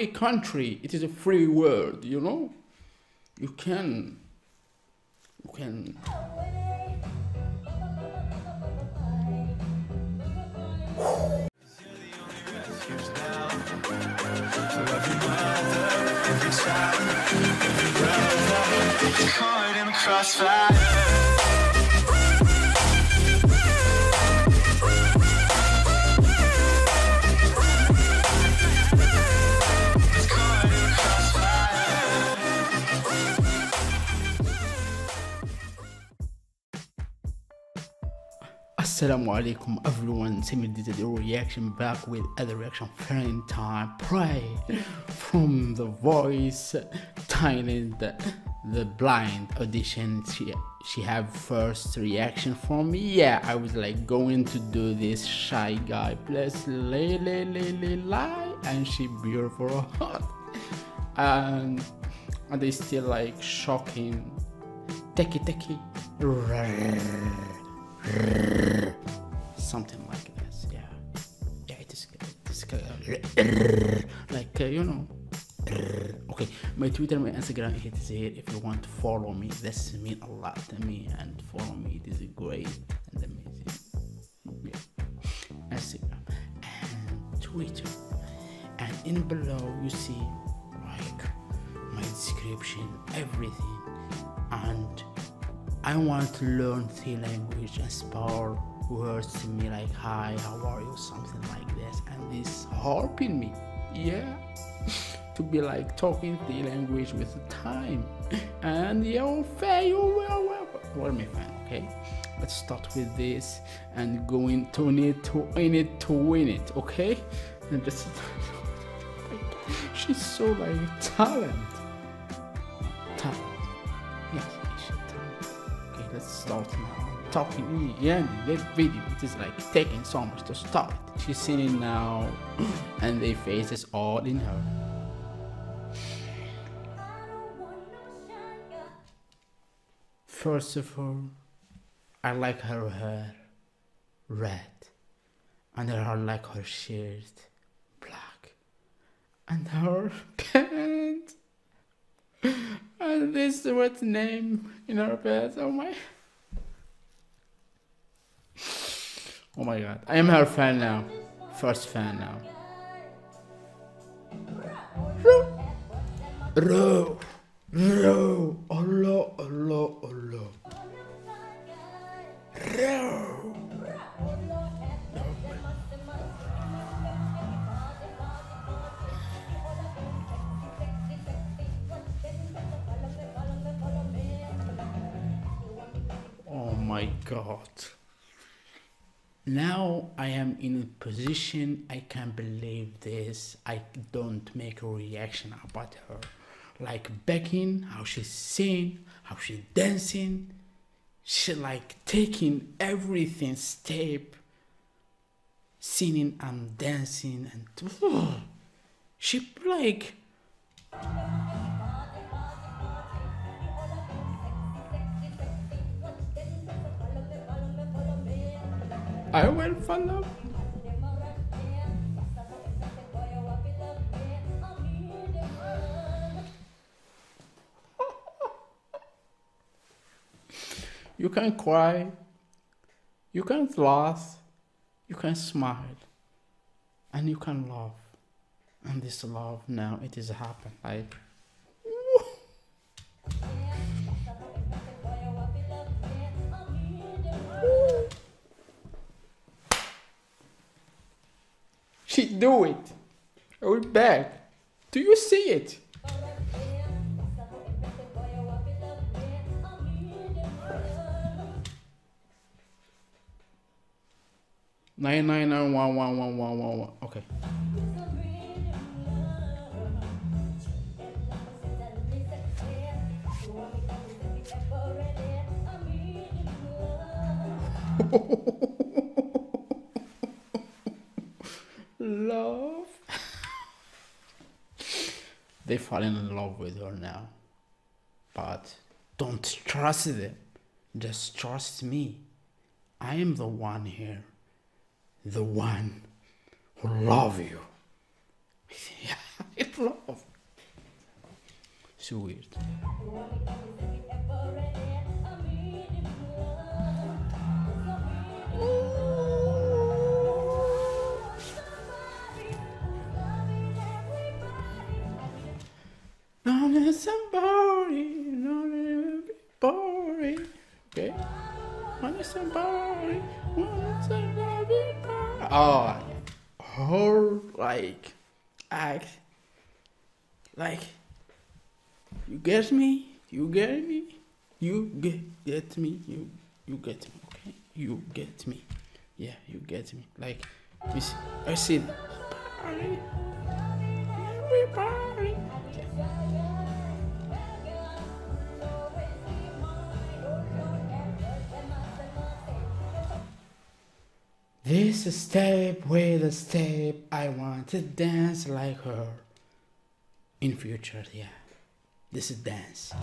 free country. It is a free world, you know? You can you can Caught in crossfire. Assalamu alaikum everyone, Simi did the reaction back with other reaction friend time. Pray from the voice Thailand the blind audition. She she have first reaction from me. Yeah I was like going to do this shy guy. Plus lay lay lay lay lie. And she beautiful. And and they still like shocking. Techie techie something like this. Yeah, yeah, it is. It is like uh, you know. Okay, my Twitter, my Instagram, it is here. If you want to follow me, this mean a lot to me, and follow me. It is great and amazing. Yeah, Instagram and Twitter, and in below you see like my description, everything, and I want to learn the language and spell words to me like hi, how are you, something like this, and this helping me, yeah, to be like talking the language with time, and you fail well, my friend, okay. Let's start with this and going into it to in it to win it, okay? And just she's so like talent, talent. Yes, time. Okay, let's start now. Talking in the video, it is like taking so much to start. She's singing now, and the face is all in her. First of all, I like her hair red, and I like her shirt black, and her pants. And this what name in her pants Oh my Oh my god. I am her fan now. First fan now. Allah Allah Allah Oh my god. Now I am in a position I can't believe this. I don't make a reaction about her. Like begging, how she's singing, how she's dancing. She like taking everything step, singing and dancing and she like I will follow. You can cry, you can laugh, you can smile, and you can love. And this love now it is happen like She do it. Will beg. Do you see it? Nine nine nine one one one one one one. Okay. falling in love with her now. But don't trust them. Just trust me. I am the one here. The one who love you. Yeah, it love. So weird. As somebody, not everybody. Okay. Not as somebody, as everybody. Oh, her like act like you get me, you get me, you get get me, you you get me. Okay, you get me. Yeah, you get me. Like you I see. Everybody, everybody. This step with a step, I want to dance like her. In future, yeah. This is dance.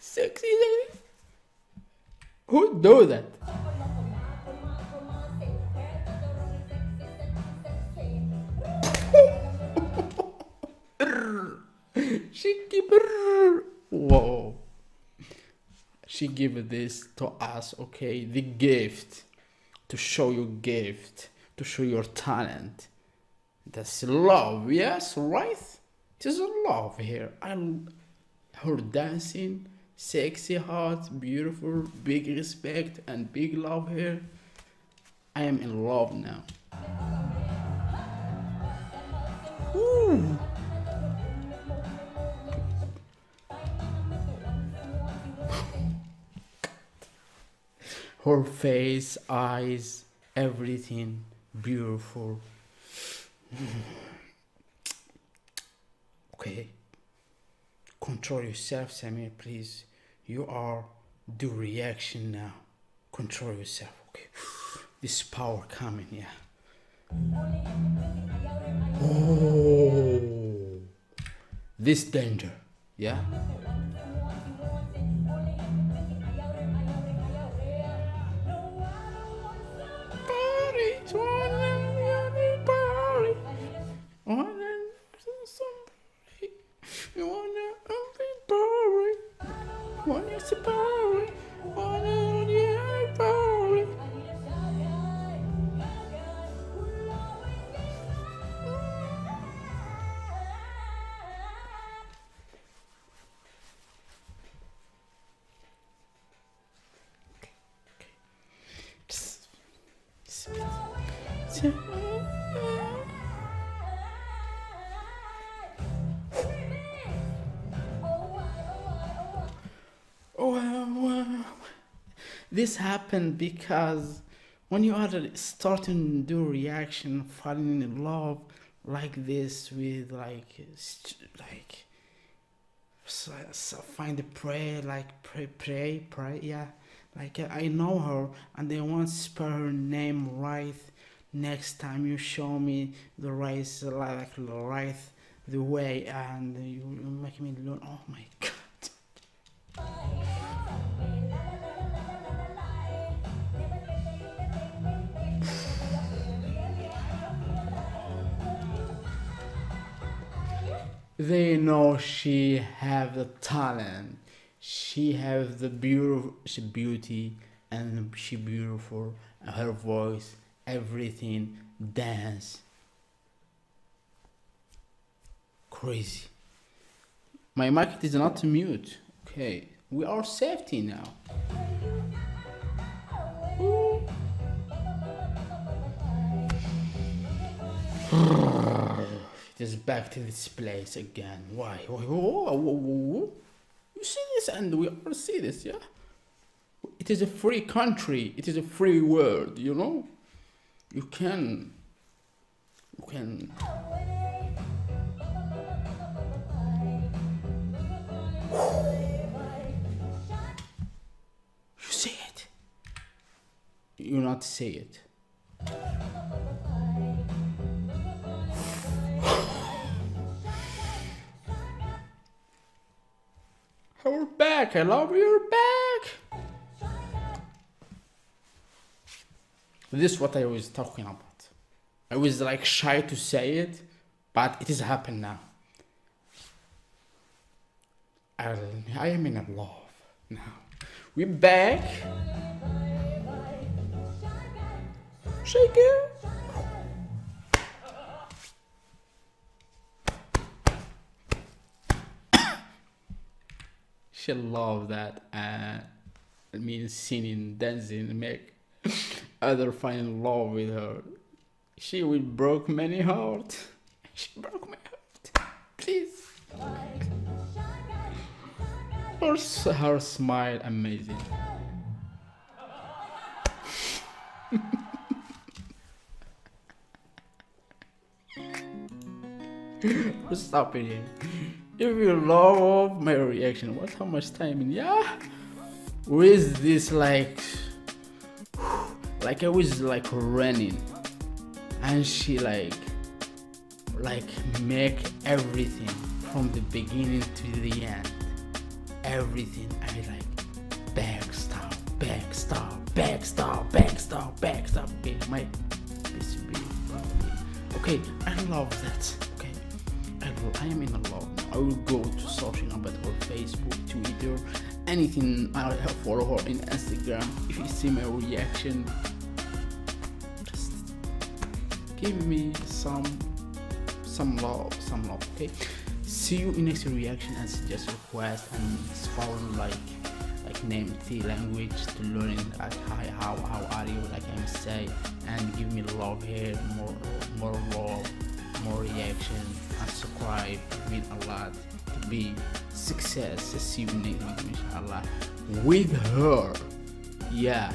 Sexy lady. Who do that? Whoa. She give this to us okay? The gift. To show your gift. To show your talent. That's love yes right? It is love here. I her dancing sexy heart, beautiful big respect and big love here. I am in love now. Ooh. Her face, eyes, everything beautiful. okay. Control yourself, Samir, please. You are do reaction now. Control yourself, okay? This power coming, yeah. Oh, this danger, yeah. Wanna be party, wanna see party, wanna yeah party. Psst. Psst. Well, this happened because when you are starting to do reaction, falling in love like this with like like so, so find a pray like pray pray pray yeah. Like I know her and they want to spell her name right next time you show me the right like the right the way and you you make me learn. Oh my god they know she have the talent. She have the beautiful beauty and she beautiful her voice everything dance. Crazy. My market is not mute. Okay we are safety now. Ooh. is back to this place again. Why? Why? Whoa, whoa, whoa. you see this? And we all see this yeah? It is a free country. It is a free world you know? You can you can. You see it? You not see it Hello, we're back! This is what I was talking about. I was like shy to say it, but it is happened now. I, I am in love now. We're back! Shake it! She love that. Uh, I mean, singing, dancing, make other find love with her. She will broke many heart. She broke my heart. Please. Her, her smile amazing. Stop it. If you love my reaction, what how much time in yeah? Is this like like I was like running and she like like make everything from the beginning to the end. Everything I like backstab, backstab, backstab, backstab, backstab. Okay, my be okay. I love that. Okay, I, I am in love. I will go to social number or Facebook, Twitter, anything. I'll follow her in Instagram. If you see my reaction, just give me some some love, some love. Okay. See you in next reaction and suggest request and follow like like name the language to learn like hi how how are you like I say and give me love here more more love more reaction and subscribe mean a lot to be success next week inshallah. With her? Yeah